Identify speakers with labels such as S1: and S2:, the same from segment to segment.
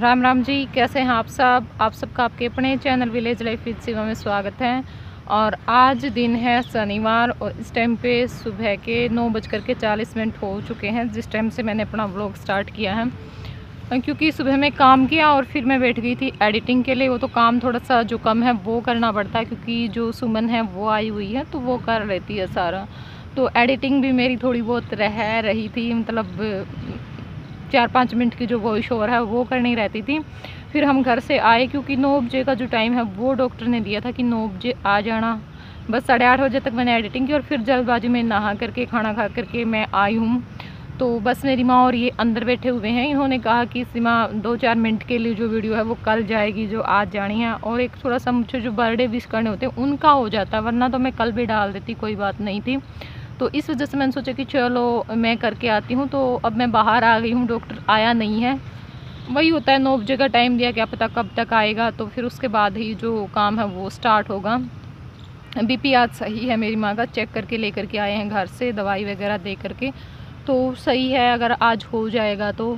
S1: राम राम जी, कैसे हैं आप सब? आप सबका आपके अपने चैनल विलेज लाइफ विद सेवा में स्वागत है। और आज दिन है शनिवार और इस टाइम पे सुबह के नौ बजकर के चालीस मिनट हो चुके हैं, जिस टाइम से मैंने अपना व्लॉग स्टार्ट किया है। क्योंकि सुबह में काम किया और फिर मैं बैठ गई थी एडिटिंग के लिए, वो तो काम थोड़ा सा जो कम है वो करना पड़ता है, क्योंकि जो सुमन है वो आई हुई है तो वो कर लेती है सारा। तो एडिटिंग भी मेरी थोड़ी बहुत रह रही थी मतलब चार पाँच मिनट की जो वॉइस ओवर है, वो करनी रहती थी। फिर हम घर से आए, क्योंकि नौ बजे का जो टाइम है, वो डॉक्टर ने दिया था कि नौ बजे आ जाना। बस साढ़े आठ बजे तक मैंने एडिटिंग की और फिर जल्दबाजी में नहा करके, खाना खा करके मैं आई हूँ। तो बस मेरी माँ और ये अंदर बैठे हुए हैं। इन्होंने कहा कि सीमा दो चार मिनट के लिए जो वीडियो है, वो कल जाएगी, जो आज जानी है। और एक थोड़ा सा मुझे जो बर्थडे विश करने होते हैं, उनका हो जाता है वरना तो मैं कल भी डाल देती, कोई बात नहीं थी। तो इस वजह से मैंने सोचा कि चलो मैं करके आती हूँ तो अब मैं बाहर आ गई हूँ, डॉक्टर आया नहीं है। वही होता है, नौ बजे का टाइम दिया क्या पता कब तक आएगा तो फिर उसके बाद ही जो काम है वो स्टार्ट होगा। बीपी आज सही है मेरी माँ का, चेक करके लेकर के आए हैं घर से, दवाई वगैरह दे करके। तो सही है, अगर आज हो जाएगा तो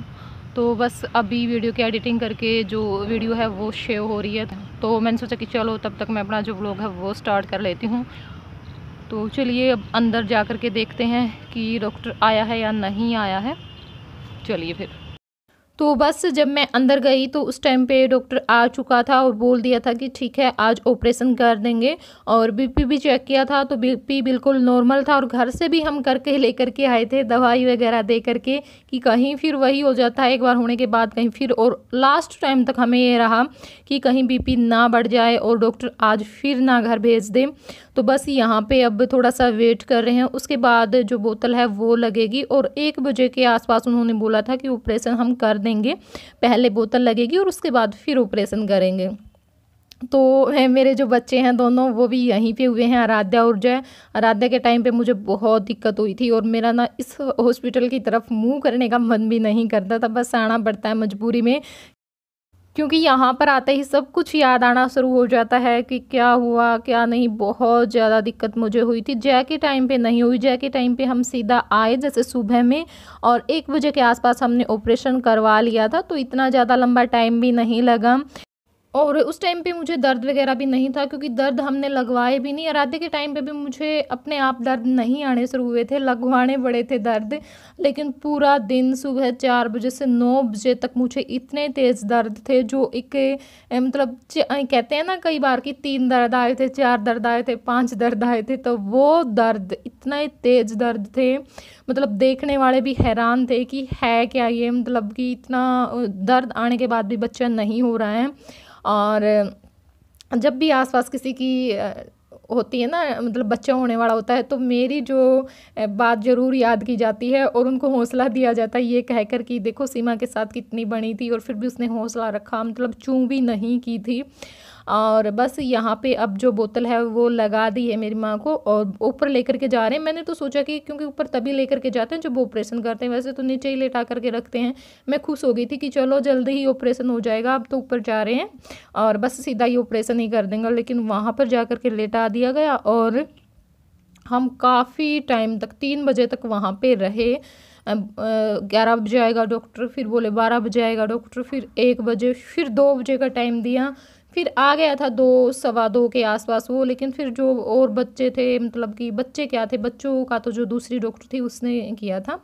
S1: तो बस अभी वीडियो की एडिटिंग करके जो वीडियो है वो शेव हो रही है। तो मैंने सोचा कि चलो तब तक मैं अपना जो ब्लॉग है वो स्टार्ट कर लेती हूँ। तो चलिए अब अंदर जा कर के देखते हैं कि डॉक्टर आया है या नहीं आया है। चलिए फिर। तो बस जब मैं अंदर गई तो उस टाइम पे डॉक्टर आ चुका था और बोल दिया था कि ठीक है, आज ऑपरेशन कर देंगे और बीपी भी चेक किया था तो बीपी बिल्कुल नॉर्मल था और घर से भी हम करके लेकर के आए थे दवाई वगैरह दे करके कि कहीं फिर वही हो जाता है, एक बार होने के बाद कहीं फिर और लास्ट टाइम तक हमें ये रहा कि कहीं बीपी ना बढ़ जाए और डॉक्टर आज फिर ना घर भेज दे। तो बस यहाँ पे अब थोड़ा सा वेट कर रहे हैं। उसके बाद जो बोतल है वो लगेगी और एक बजे के आसपास उन्होंने बोला था कि ऑपरेशन हम कर देंगे। पहले बोतल लगेगी और उसके बाद फिर ऑपरेशन करेंगे। तो है मेरे जो बच्चे हैं दोनों, वो भी यहीं पे हुए हैं, आराध्या और जय। आराध्या के टाइम पे मुझे बहुत दिक्कत हुई थी और मेरा ना इस हॉस्पिटल की तरफ़ मुँह करने का मन भी नहीं करता था। बस आना पड़ता है मजबूरी में क्योंकि यहाँ पर आते ही सब कुछ याद आना शुरू हो जाता है कि क्या हुआ, क्या नहीं। बहुत ज़्यादा दिक्कत मुझे हुई थी। जय के टाइम पे नहीं हुई। जय के टाइम पे हम सीधा आए जैसे सुबह में और एक बजे के आसपास हमने ऑपरेशन करवा लिया था तो इतना ज़्यादा लंबा टाइम भी नहीं लगा। और उस टाइम पे मुझे दर्द वगैरह भी नहीं था, क्योंकि दर्द हमने लगवाए भी नहीं। आराध्य के टाइम पे भी मुझे अपने आप दर्द नहीं आने शुरू हुए थे, लगवाने बड़े थे दर्द। लेकिन पूरा दिन सुबह चार बजे से नौ बजे तक मुझे इतने तेज़ दर्द थे, जो एक मतलब कहते हैं ना कई बार कि तीन दर्द आए थे, चार दर्द आए थे, पाँच दर्द आए थे तो वो दर्द, इतना तेज़ दर्द थे। मतलब देखने वाले भी हैरान थे कि है क्या ये? मतलब कि इतना दर्द आने के बाद भी बच्चा नहीं हो रहा है। और जब भी आसपास किसी की होती है ना मतलब बच्चा होने वाला होता है तो मेरी जो बात ज़रूर याद की जाती है और उनको हौसला दिया जाता है, ये कहकर कि देखो सीमा के साथ कितनी बनी थी और फिर भी उसने हौसला रखा मतलब चूँ भी नहीं की थी। और बस यहाँ पे अब जो बोतल है वो लगा दी है मेरी माँ को और ऊपर लेकर के जा रहे हैं। मैंने तो सोचा कि क्योंकि ऊपर तभी लेकर के जाते हैं जब ऑपरेशन करते हैं। वैसे तो नीचे ही लेटा करके रखते हैं। मैं खुश हो गई थी कि चलो जल्दी ही ऑपरेशन हो जाएगा। अब तो ऊपर जा रहे हैं और बस सीधा ही ऑपरेशन ही कर देंगे। लेकिन वहाँ पर जा के लेटा दिया गया और हम काफ़ी टाइम तक, तीन बजे तक वहाँ पे रहे। ग्यारह बजे आएगा डॉक्टर, फिर बोले बारह बजे आएगा डॉक्टर, फिर एक बजे, फिर दो बजे का टाइम दिया। फिर आ गया था दो, सवा दो के आसपास वो, लेकिन फिर जो और बच्चे थे मतलब कि बच्चे क्या थे? बच्चों का तो जो दूसरी डॉक्टर थी, उसने किया था।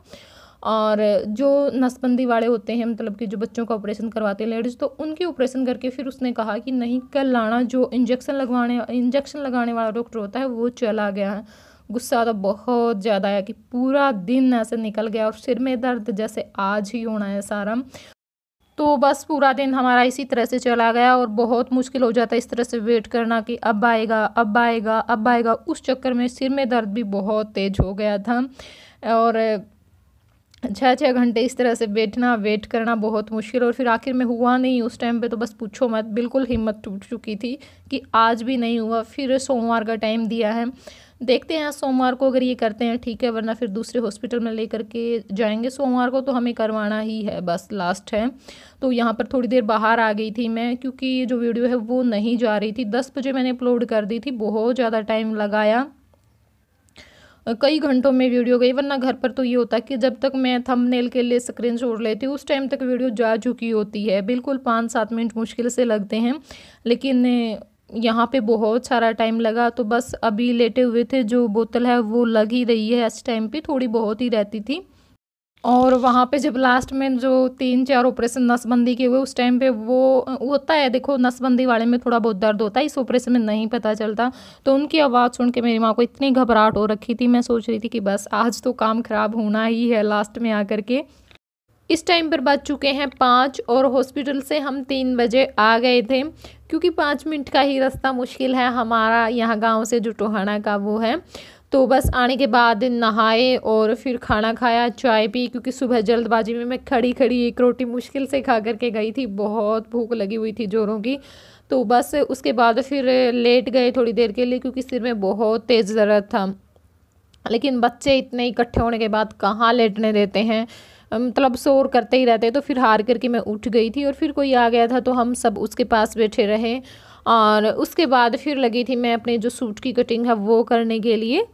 S1: और जो नसबंदी वाले होते हैं मतलब कि जो बच्चों का ऑपरेशन करवाते हैं लेडीज़ तो उनकी ऑपरेशन करके फिर उसने कहा कि नहीं, कल लाना जो इंजेक्शन लगवाने इंजेक्शन लगाने वाला डॉक्टर होता है, वो चला गया है। गुस्सा तो बहुत ज़्यादा है कि पूरा दिन ऐसे निकल गया और सिर में दर्द जैसे आज ही होना है सारा। तो बस पूरा दिन हमारा इसी तरह से चला गया और बहुत मुश्किल हो जाता है इस तरह से वेट करना कि अब आएगा अब आएगा अब आएगा। उस चक्कर में सिर में दर्द भी बहुत तेज़ हो गया था और छः छः घंटे इस तरह से बैठना, वेट करना बहुत मुश्किल और फिर आखिर में हुआ नहीं उस टाइम पे तो बस पूछो मत। बिल्कुल हिम्मत टूट चुकी थी कि आज भी नहीं हुआ, फिर सोमवार का टाइम दिया है। देखते हैं सोमवार को अगर ये करते हैं, ठीक है, वरना फिर दूसरे हॉस्पिटल में लेकर के जाएँगे। सोमवार को तो हमें करवाना ही है, बस लास्ट है। तो यहाँ पर थोड़ी देर बाहर आ गई थी मैं, क्योंकि जो वीडियो है वो नहीं जा रही थी। दस बजे मैंने अपलोड कर दी थी, बहुत ज़्यादा टाइम लगाया। कई घंटों में वीडियो गई, वरना घर पर तो ये होता कि जब तक मैं थंबनेल के लिए स्क्रीन छोड़ लेती हूँ, उस टाइम तक वीडियो जा चुकी होती है। बिल्कुल पाँच सात मिनट मुश्किल से लगते हैं, लेकिन यहाँ पे बहुत सारा टाइम लगा तो बस अभी लेटे हुए थे, जो बोतल है वो लग ही रही है। इस टाइम पर थोड़ी बहुत ही रहती थी। और वहाँ पे जब लास्ट में जो तीन चार ऑपरेशन नसबंदी के हुए, उस टाइम पे वो, होता है, देखो, नसबंदी वाले में थोड़ा बहुत दर्द होता है, इस ऑपरेशन में नहीं पता चलता। तो उनकी आवाज़ सुन के मेरी माँ को इतनी घबराहट हो रखी थी, मैं सोच रही थी कि बस आज तो काम ख़राब होना ही है लास्ट में आकर के। इस टाइम पर बज चुके हैं पाँच और हॉस्पिटल से हम तीन बजे आ गए थे, क्योंकि पाँच मिनट का ही रास्ता मुश्किल है, हमारा यहाँ गाँव से जो टोहाना का वो है। तो बस आने के बाद नहाए और फिर खाना खाया, चाय पी, क्योंकि सुबह जल्दबाजी में मैं खड़ी खड़ी एक रोटी मुश्किल से खा करके गई थी। बहुत भूख लगी हुई थी जोरों की। तो बस उसके बाद फिर लेट गए थोड़ी देर के लिए, क्योंकि सिर में बहुत तेज़ ज़रूरत था। लेकिन बच्चे इतने इकट्ठे होने के बाद कहाँ लेटने देते हैं? मतलब शोर करते ही रहते तो फिर हार करके मैं उठ गई थी और फिर कोई आ गया था तो हम सब उसके पास बैठे रहे। और उसके बाद फिर लगी थी मैं अपने जो सूट की कटिंग है वो करने के लिए।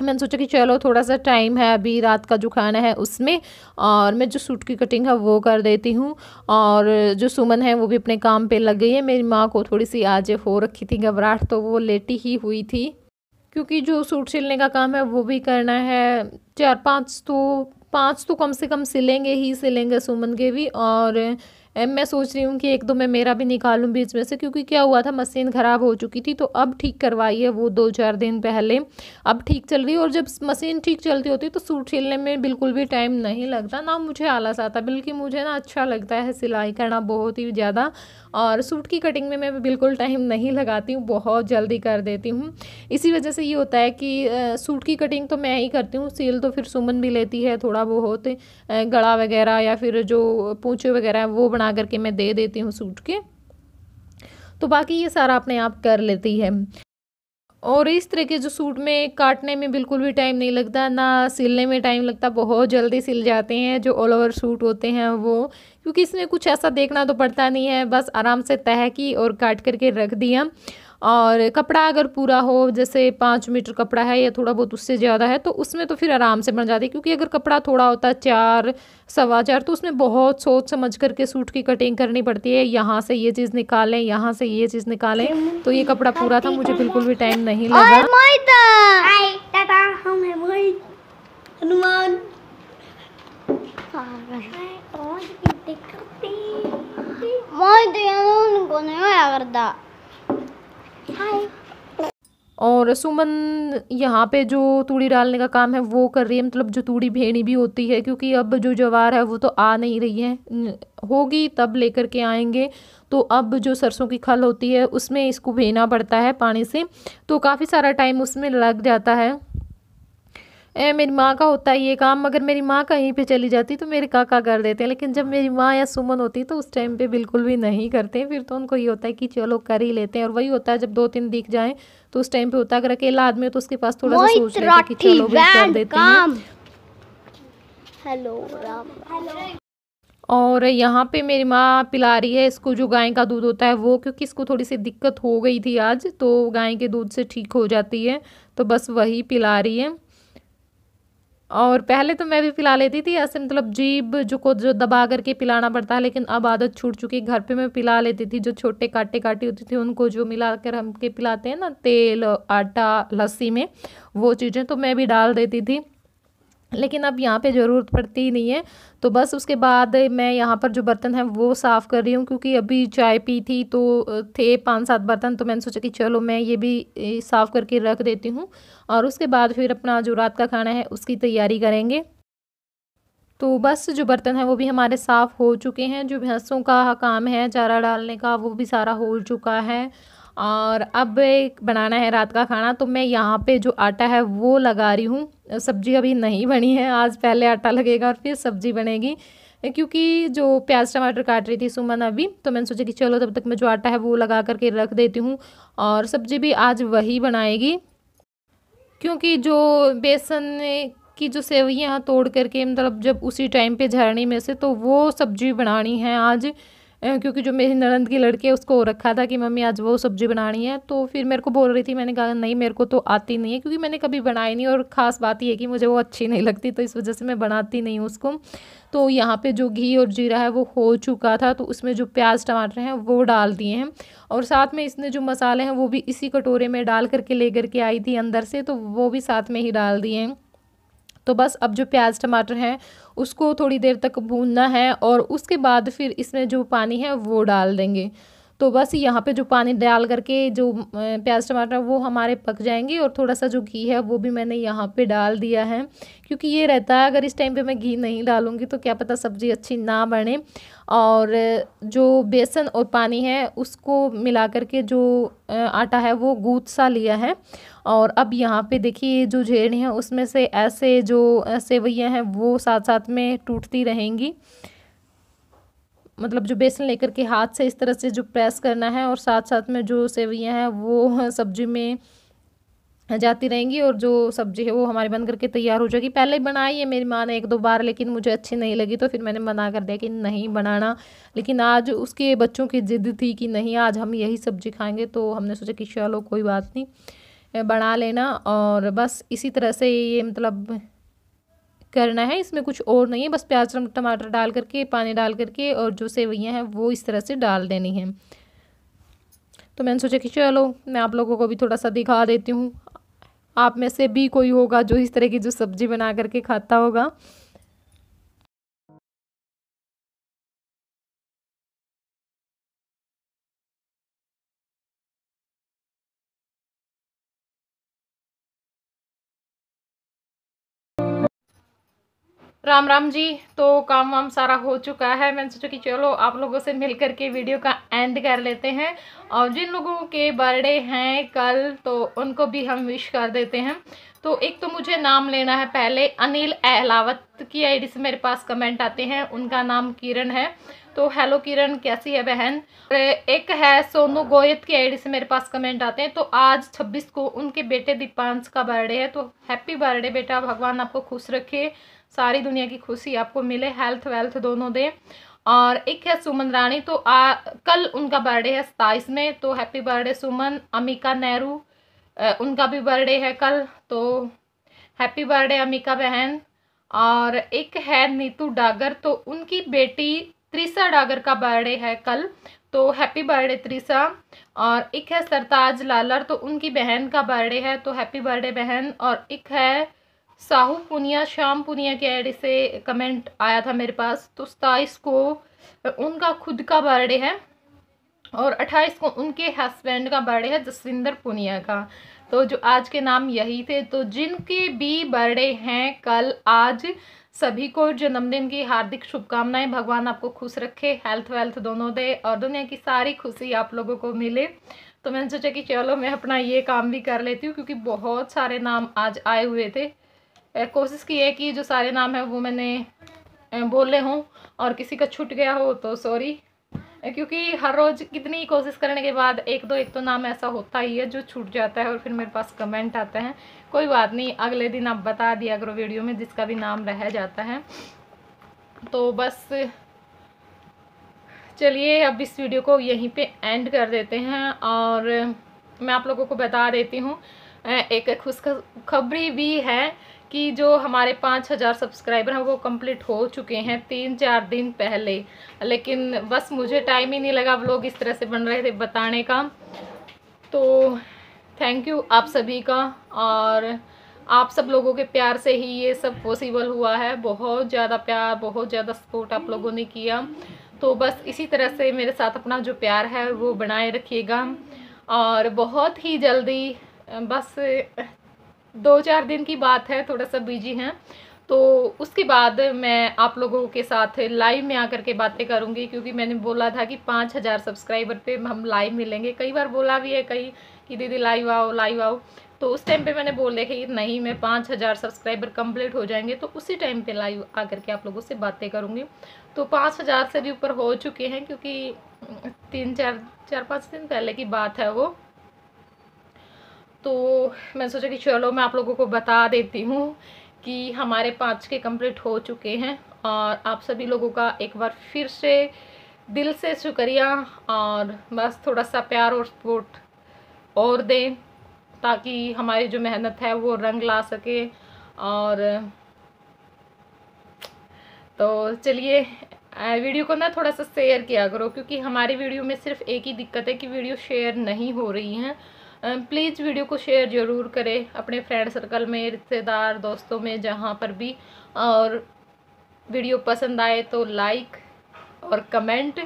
S1: मैंने सोचा कि चलो थोड़ा सा टाइम है अभी, रात का जो खाना है उसमें, और मैं जो सूट की कटिंग है वो कर देती हूँ, और जो सुमन है वो भी अपने काम पे लग गई है। मेरी माँ को थोड़ी सी आज हो रखी थी, घबराहट तो वो लेटी ही हुई थी, क्योंकि जो सूट सिलने का काम है वो भी करना है। चार पाँच तो पाँच तो कम से कम सिलेंगे ही सिलेंगे सुमन के भी, और मैं सोच रही हूँ कि एक दो मैं मेरा भी निकालूँ बीच में से, क्योंकि क्या हुआ था, मशीन ख़राब हो चुकी थी तो अब ठीक करवाई है वो दो चार दिन पहले। अब ठीक चल रही है और जब मशीन ठीक चलती होती तो सूट सिलने में बिल्कुल भी टाइम नहीं लगता, ना मुझे आलस आता, बल्कि मुझे ना अच्छा लगता है सिलाई करना बहुत ही ज़्यादा। और सूट की कटिंग में मैं बिल्कुल टाइम नहीं लगाती हूँ, बहुत जल्दी कर देती हूँ। इसी वजह से ये होता है कि सूट की कटिंग तो मैं ही करती हूँ सील तो फिर सुमन भी लेती है थोड़ा बहुत गला वगैरह या फिर जो पूछे वगैरह वो बना करके मैं दे देती हूँ सूट के। तो बाकी ये सारा अपने आप कर लेती है। और इस तरह के जो सूट में काटने में बिल्कुल भी टाइम नहीं लगता, ना सिलने में टाइम लगता, बहुत जल्दी सिल जाते हैं, जो ऑल ओवर सूट होते हैं वो। क्योंकि इसमें कुछ ऐसा देखना तो पड़ता नहीं है। बस आराम से तह की और काट करके रख दिया। और कपड़ा अगर पूरा हो जैसे पाँच मीटर कपड़ा है या थोड़ा बहुत उससे ज़्यादा है तो उसमें तो फिर आराम से बन जाती है। क्योंकि अगर कपड़ा थोड़ा होता है चार सवा चार तो उसमें बहुत सोच समझ करके सूट की कटिंग करनी पड़ती है। यहाँ से ये चीज़ निकालें यहाँ से ये चीज़ निकालें तो ये कपड़ा पूरा था मुझे बिल्कुल भी टाइम नहीं लगा। हनुमान। और सुमन यहाँ पे जो तूड़ी डालने का काम है, वो कर रही है मतलब जो तूड़ी भेड़ी भी होती है, क्योंकि अब जो जवार है, वो तो आ नहीं रही है। होगी, तब लेकर के आएँगे। तो अब जो सरसों की खल होती है, उसमें इसको भेना पड़ता है पानी से। तो काफ़ी सारा टाइम उसमें लग जाता है। ए, मेरी माँ का होता है ये काम अगर मेरी माँ कहीं पे चली जाती तो मेरे काका कर देते हैं। लेकिन जब मेरी माँ या सुमन होती तो उस टाइम पे बिल्कुल भी नहीं करते फिर तो उनको ये होता है कि चलो कर ही लेते हैं। और वही होता है जब दो तीन दिख जाए तो उस टाइम पे होता है अगर अकेला आदमी हो तो उसके पास थोड़ा सा सोच लेते कि चलो भी कर देते हैं। हेलो। और यहाँ पे मेरी माँ पिला रही है इसको जो गाय का दूध होता है वो क्योंकि इसको थोड़ी सी दिक्कत हो गई थी आज तो गाय के दूध से ठीक हो जाती है। तो बस वही पिला रही है। और पहले तो मैं भी पिला लेती थी, ऐसे मतलब जीभ जो को जो दबा करके पिलाना पड़ता है, लेकिन अब आदत छूट चुकी घर पे मैं पिला लेती थी, जो छोटे काटे काटे होती थी, उनको जो मिला कर हम के पिलाते हैं ना, तेल, आटा, लस्सी में, वो चीज़ें तो मैं भी डाल देती थी। लेकिन अब यहाँ पे ज़रूरत पड़ती ही नहीं है। तो बस उसके बाद मैं यहाँ पर जो बर्तन है वो साफ़ कर रही हूँ, क्योंकि अभी चाय पी थी तो थे पाँच सात बर्तन तो मैंने सोचा कि चलो मैं ये भी साफ़ करके रख देती हूँ और उसके बाद फिर अपना जो रात का खाना है उसकी तैयारी करेंगे। तो बस जो बर्तन हैं वो भी हमारे साफ़ हो चुके हैं, जो भैंसों का काम है चारा डालने का वो भी सारा हो चुका है। और अब बनाना है रात का खाना तो मैं यहाँ पे जो आटा है वो लगा रही हूँ। सब्ज़ी अभी नहीं बनी है, आज पहले आटा लगेगा और फिर सब्ज़ी बनेगी। क्योंकि जो प्याज टमाटर काट रही थी सुमन अभी तो मैंने सोचा कि चलो तब तक मैं जो आटा है वो लगा करके रख देती हूँ और सब्ज़ी भी आज वही बनाएगी। क्योंकि जो बेसन की जो सेवइयाँ तोड़ करके मतलब जब उसी टाइम पे झरनी में से तो वो सब्ज़ी बनानी है आज। क्योंकि जो मेरी ननंद की लड़की है, उसको रखा था कि, मम्मी, आज वो सब्ज़ी बनानी है। तो फिर मेरे को बोल रही थी, मैंने कहा, नहीं, मेरे को तो आती नहीं है। क्योंकि मैंने कभी बनाई नहीं और ख़ास बात ये कि मुझे वो अच्छी नहीं लगती तो इस वजह से मैं बनाती नहीं हूँ उसको। तो यहाँ पे जो घी और जीरा है, वो हो चुका था तो उसमें जो प्याज टमाटर हैं, वो डाल दिए हैं। और साथ में इसने जो मसाले हैं, वो भी इसी कटोरे में डाल करके ले करके आई थी अंदर से तो वो भी साथ में ही डाल दिए हैं। तो बस अब जो प्याज टमाटर हैं, उसको थोड़ी देर तक भूनना है और उसके बाद फिर इसमें जो पानी है, वो डाल देंगे। तो बस यहाँ पे जो पानी डाल करके जो प्याज, टमाटर वो हमारे पक जाएँगे और थोड़ा सा जो घी है वो भी मैंने यहाँ पे डाल दिया है। क्योंकि ये रहता है, अगर इस टाइम पे मैं घी नहीं डालूँगी तो क्या पता सब्ज़ी अच्छी ना बने। और जो बेसन और पानी है उसको मिला करके जो आटा है वो गूँथ सा लिया है। और अब यहाँ पे देखिए जो झेड़ी है उसमें से ऐसे जो सेवैयाँ हैं वो साथ साथ में टूटती रहेंगी। मतलब जो बेसन लेकर के हाथ से इस तरह से जो प्रेस करना है और साथ साथ में जो सेवैयाँ हैं, वो सब्ज़ी में जाती रहेंगी और जो सब्ज़ी है वो हमारी बन करके तैयार हो जाएगी। पहले बनाई है मेरी माँ ने एक दो बार, लेकिन मुझे अच्छी नहीं लगी तो फिर मैंने मना कर दिया कि नहीं बनाना। लेकिन आज उसके बच्चों की ज़िद थी कि नहीं, आज हम यही सब्ज़ी खाएँगे तो हमने सोचा कि चलो कोई बात नहीं, बना लेना। और बस इसी तरह से ये मतलब करना है, इसमें कुछ और नहीं है, बस प्याज टमाटर डाल करके, पानी डाल करके और जो सेवैयाँ हैं वो इस तरह से डाल देनी है। तो मैंने सोचा कि चलो, मैं आप लोगों को भी थोड़ा सा दिखा देती हूँ। आप में से भी कोई होगा जो इस तरह की जो सब्ज़ी बना करके खाता होगा। राम राम जी तो काम वाम सारा हो चुका है। मैंने सोचा कि चलो, आप लोगों से मिल करके वीडियो का एंड कर लेते हैं। और जिन लोगों के बर्थडे हैं कल तो उनको भी हम विश कर देते हैं। तो एक तो मुझे नाम लेना है पहले, अनिल अहलावत की आईडी से मेरे पास कमेंट आते हैं। उनका नाम किरण है। तो हेलो किरण, कैसी है बहन? एक है सोनू गोयत की आईडी से मेरे पास कमेंट आते हैं। तो आज 26 को उनके बेटे दीपांश का बर्थडे है। तो हैप्पी बर्थडे बेटा, भगवान आपको खुश रखे। सारी दुनिया की खुशी आपको मिले हेल्थ वेल्थ दोनों दे। और एक है सुमन रानी तो आ, कल उनका बर्थडे है सताईस में तो हैप्पी बर्थडे सुमन। अमिका नेहरू उनका भी बर्थडे है कल तो हैप्पी बर्थडे अमिका बहन। और एक है नीतू डागर तो उनकी बेटी त्रिसा डागर का बर्थडे है कल तो हैप्पी बर्थडे त्रिसा और एक है सरताज लालर तो उनकी बहन का बर्थडे है तो हैप्पी बर्थडे बहन। और एक है साहू पुनिया, श्याम पुनिया के आईडी से कमेंट आया था मेरे पास। तो सताईस को उनका खुद का बर्थडे है और अट्ठाईस को उनके हस्बैंड का बर्थडे है जसविंदर पुनिया का। तो जो आज के नाम यही थे। तो जिनके भी बर्थडे हैं, कल, आज, सभी को जन्मदिन की हार्दिक शुभकामनाएँ। भगवान आपको खुश रखे हेल्थ वेल्थ दोनों दे और दुनिया की सारी खुशी आप लोगों को मिले। तो मैंने सोचा कि चलो, मैं अपना ये काम भी कर लेती हूँ, क्योंकि बहुत सारे नाम आज आए हुए थे। कोशिश की है कि जो सारे नाम है वो मैंने बोले हों और किसी का छूट गया हो तो सॉरी क्योंकि हर रोज़ कितनी कोशिश करने के बाद एक दो, एक तो नाम ऐसा होता ही है जो छूट जाता है और फिर मेरे पास कमेंट आता है। कोई बात नहीं, अगले दिन आप बता दिया करो वीडियो में जिसका भी नाम रह जाता है। तो बस, चलिए अब इस वीडियो को यहीं पे एंड कर देते हैं और मैं आप लोगों को बता देती हूँ। एक खुश खबरी भी है कि जो हमारे पाँच हज़ार सब्सक्राइबर हैं, वो कंप्लीट हो चुके हैं तीन चार दिन पहले। लेकिन बस मुझे टाइम ही नहीं लगा लोग इस तरह से बन रहे थे बताने का। तो थैंक यू आप सभी का, और आप सब लोगों के प्यार से ही ये सब पॉसिबल हुआ है। बहुत ज़्यादा प्यार, बहुत ज़्यादा सपोर्ट आप लोगों ने किया। तो बस इसी तरह से मेरे साथ अपना जो प्यार है, वो बनाए रखिएगा। और बहुत ही जल्दी, बस दो चार दिन की बात है, थोड़ा सा बिज़ी हैं। तो उसके बाद मैं आप लोगों के साथ लाइव में आकर के बातें करूँगी, क्योंकि मैंने बोला था कि पाँच हज़ार सब्सक्राइबर पे हम लाइव मिलेंगे। कई बार बोला भी है कई कि दीदी लाइव आओ लाइव आओ। तो उस टाइम पे मैंने बोल दिया कि नहीं, मैं पाँच हज़ार सब्सक्राइबर कंप्लीट हो जाएँगे तो उसी टाइम पे लाइव आकर के आप लोगों से बातें करूँगी। तो पाँच हज़ार से भी ऊपर हो चुके हैं, क्योंकि तीन चार चार पाँच दिन पहले की बात है वो। तो मैंने सोचा कि चलो मैं आप लोगों को बता देती हूँ कि हमारे पाँच के कंप्लीट हो चुके हैं और आप सभी लोगों का एक बार फिर से दिल से शुक्रिया और बस थोड़ा सा प्यार और सपोर्ट और दें ताकि हमारी जो मेहनत है वो रंग ला सके और तो चलिए वीडियो को ना थोड़ा सा शेयर किया करो, क्योंकि हमारी वीडियो में सिर्फ़ एक ही दिक्कत है कि वीडियो शेयर नहीं हो रही हैं। प्लीज़ वीडियो को शेयर ज़रूर करें अपने फ्रेंड सर्कल में, रिश्तेदार, दोस्तों में, जहाँ पर भी। और वीडियो पसंद आए तो लाइक और कमेंट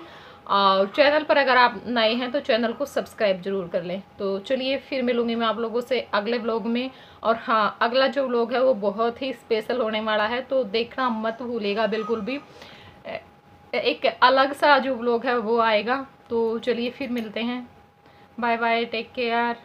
S1: और चैनल पर अगर आप नए हैं तो चैनल को सब्सक्राइब ज़रूर कर लें। तो चलिए फिर मिलूँगी मैं आप लोगों से अगले ब्लॉग में। और हाँ अगला जो ब्लॉग है वो बहुत ही स्पेशल होने वाला है तो देखना मत भूलेगा बिल्कुल भी। एक अलग सा जो ब्लॉग है वो आएगा। तो चलिए फिर मिलते हैं। Bye bye take care